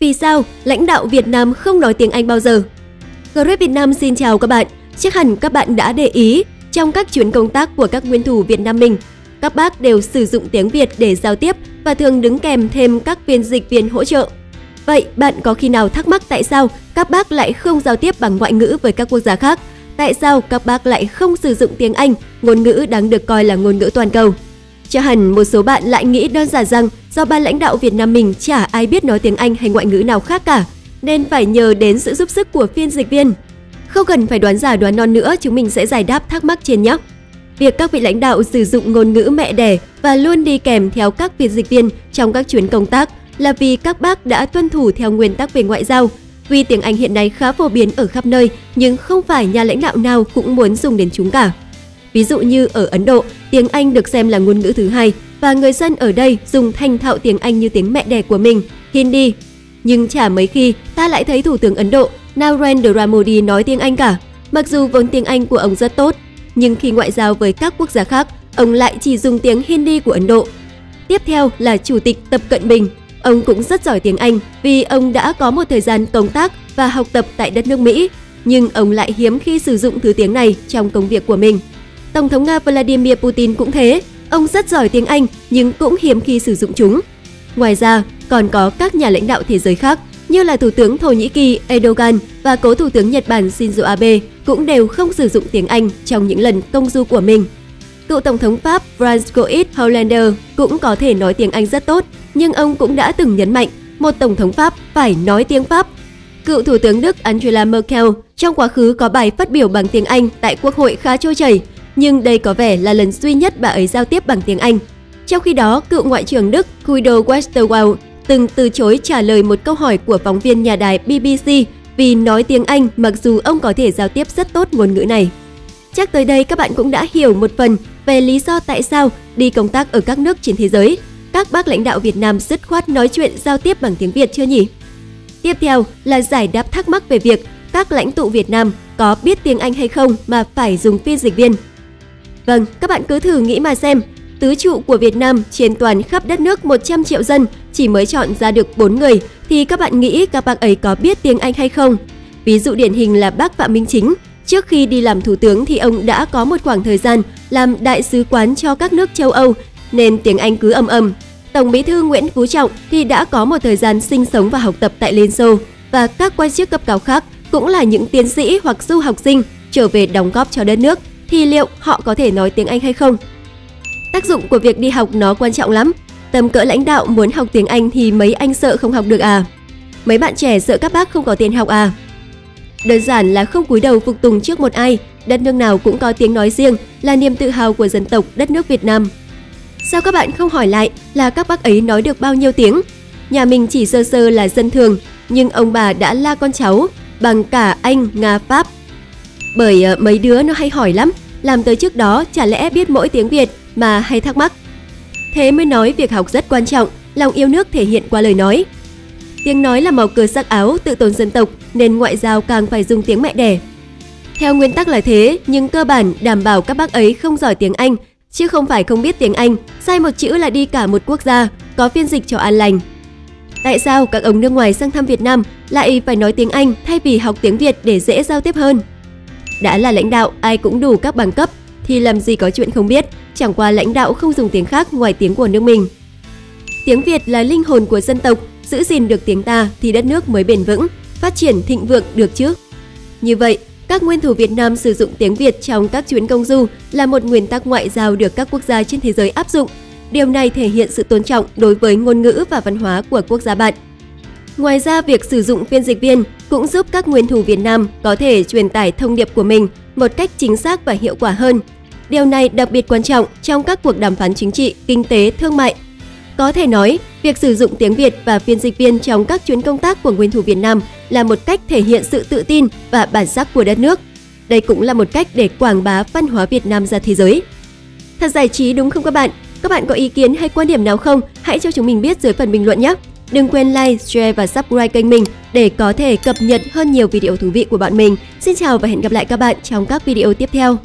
Vì sao lãnh đạo Việt Nam không nói tiếng Anh bao giờ? Grab Việt Nam xin chào các bạn. Chắc hẳn các bạn đã để ý, trong các chuyến công tác của các nguyên thủ Việt Nam mình, các bác đều sử dụng tiếng Việt để giao tiếp và thường đứng kèm thêm các phiên dịch viên hỗ trợ. Vậy bạn có khi nào thắc mắc tại sao các bác lại không giao tiếp bằng ngoại ngữ với các quốc gia khác? Tại sao các bác lại không sử dụng tiếng Anh, ngôn ngữ đáng được coi là ngôn ngữ toàn cầu? Chắc hẳn một số bạn lại nghĩ đơn giản rằng do ban lãnh đạo Việt Nam mình chả ai biết nói tiếng Anh hay ngoại ngữ nào khác cả, nên phải nhờ đến sự giúp sức của phiên dịch viên. Không cần phải đoán giả đoán non nữa, chúng mình sẽ giải đáp thắc mắc trên nhé. Việc các vị lãnh đạo sử dụng ngôn ngữ mẹ đẻ và luôn đi kèm theo các phiên dịch viên trong các chuyến công tác là vì các bác đã tuân thủ theo nguyên tắc về ngoại giao. Tuy tiếng Anh hiện nay khá phổ biến ở khắp nơi, nhưng không phải nhà lãnh đạo nào cũng muốn dùng đến chúng cả. Ví dụ như ở Ấn Độ, tiếng Anh được xem là ngôn ngữ thứ hai và người dân ở đây dùng thành thạo tiếng Anh như tiếng mẹ đẻ của mình, Hindi. Nhưng chả mấy khi ta lại thấy Thủ tướng Ấn Độ Narendra Modi nói tiếng Anh cả. Mặc dù vốn tiếng Anh của ông rất tốt, nhưng khi ngoại giao với các quốc gia khác, ông lại chỉ dùng tiếng Hindi của Ấn Độ. Tiếp theo là Chủ tịch Tập Cận Bình. Ông cũng rất giỏi tiếng Anh vì ông đã có một thời gian công tác và học tập tại đất nước Mỹ, nhưng ông lại hiếm khi sử dụng thứ tiếng này trong công việc của mình. Tổng thống Nga Vladimir Putin cũng thế, ông rất giỏi tiếng Anh nhưng cũng hiếm khi sử dụng chúng. Ngoài ra, còn có các nhà lãnh đạo thế giới khác như là Thủ tướng Thổ Nhĩ Kỳ Erdogan và cố Thủ tướng Nhật Bản Shinzo Abe cũng đều không sử dụng tiếng Anh trong những lần công du của mình. Cựu Tổng thống Pháp Francois Hollande cũng có thể nói tiếng Anh rất tốt, nhưng ông cũng đã từng nhấn mạnh một Tổng thống Pháp phải nói tiếng Pháp. Cựu Thủ tướng Đức Angela Merkel trong quá khứ có bài phát biểu bằng tiếng Anh tại Quốc hội khá trôi chảy, nhưng đây có vẻ là lần duy nhất bà ấy giao tiếp bằng tiếng Anh. Trong khi đó, cựu Ngoại trưởng Đức Guido Westerwelle từng từ chối trả lời một câu hỏi của phóng viên nhà đài BBC vì nói tiếng Anh mặc dù ông có thể giao tiếp rất tốt ngôn ngữ này. Chắc tới đây các bạn cũng đã hiểu một phần về lý do tại sao đi công tác ở các nước trên thế giới, các bác lãnh đạo Việt Nam dứt khoát nói chuyện giao tiếp bằng tiếng Việt chưa nhỉ? Tiếp theo là giải đáp thắc mắc về việc các lãnh tụ Việt Nam có biết tiếng Anh hay không mà phải dùng phiên dịch viên. Vâng, các bạn cứ thử nghĩ mà xem, tứ trụ của Việt Nam trên toàn khắp đất nước 100 triệu dân chỉ mới chọn ra được 4 người thì các bạn nghĩ các bác ấy có biết tiếng Anh hay không? Ví dụ điển hình là bác Phạm Minh Chính. Trước khi đi làm thủ tướng thì ông đã có một khoảng thời gian làm đại sứ quán cho các nước châu Âu nên tiếng Anh cứ âm âm. Tổng bí thư Nguyễn Phú Trọng thì đã có một thời gian sinh sống và học tập tại Liên Xô và các quan chức cấp cao khác cũng là những tiến sĩ hoặc du học sinh trở về đóng góp cho đất nước thì liệu họ có thể nói tiếng Anh hay không? Tác dụng của việc đi học nó quan trọng lắm. Tầm cỡ lãnh đạo muốn học tiếng Anh thì mấy anh sợ không học được à? Mấy bạn trẻ sợ các bác không có tiền học à? Đơn giản là không cúi đầu phục tùng trước một ai, đất nước nào cũng có tiếng nói riêng, là niềm tự hào của dân tộc đất nước Việt Nam. Sao các bạn không hỏi lại là các bác ấy nói được bao nhiêu tiếng? Nhà mình chỉ sơ sơ là dân thường, nhưng ông bà đã la con cháu bằng cả Anh, Nga, Pháp. Bởi ờ, mấy đứa nó hay hỏi lắm, làm tới trước đó chả lẽ biết mỗi tiếng Việt mà hay thắc mắc. Thế mới nói việc học rất quan trọng, lòng yêu nước thể hiện qua lời nói. Tiếng nói là màu cờ sắc áo, tự tồn dân tộc nên ngoại giao càng phải dùng tiếng mẹ đẻ. Theo nguyên tắc là thế, nhưng cơ bản đảm bảo các bác ấy không giỏi tiếng Anh, chứ không phải không biết tiếng Anh, sai một chữ là đi cả một quốc gia, có phiên dịch cho an lành. Tại sao các ông nước ngoài sang thăm Việt Nam lại phải nói tiếng Anh thay vì học tiếng Việt để dễ giao tiếp hơn? Đã là lãnh đạo, ai cũng đủ các bằng cấp, thì làm gì có chuyện không biết, chẳng qua lãnh đạo không dùng tiếng khác ngoài tiếng của nước mình. Tiếng Việt là linh hồn của dân tộc, giữ gìn được tiếng ta thì đất nước mới bền vững, phát triển thịnh vượng được chứ. Như vậy, các nguyên thủ Việt Nam sử dụng tiếng Việt trong các chuyến công du là một nguyên tắc ngoại giao được các quốc gia trên thế giới áp dụng. Điều này thể hiện sự tôn trọng đối với ngôn ngữ và văn hóa của quốc gia bạn. Ngoài ra, việc sử dụng phiên dịch viên cũng giúp các nguyên thủ Việt Nam có thể truyền tải thông điệp của mình một cách chính xác và hiệu quả hơn. Điều này đặc biệt quan trọng trong các cuộc đàm phán chính trị, kinh tế, thương mại. Có thể nói, việc sử dụng tiếng Việt và phiên dịch viên trong các chuyến công tác của nguyên thủ Việt Nam là một cách thể hiện sự tự tin và bản sắc của đất nước. Đây cũng là một cách để quảng bá văn hóa Việt Nam ra thế giới. Thật giải trí đúng không các bạn? Các bạn có ý kiến hay quan điểm nào không? Hãy cho chúng mình biết dưới phần bình luận nhé! Đừng quên like, share và subscribe kênh mình để có thể cập nhật hơn nhiều video thú vị của bọn mình. Xin chào và hẹn gặp lại các bạn trong các video tiếp theo.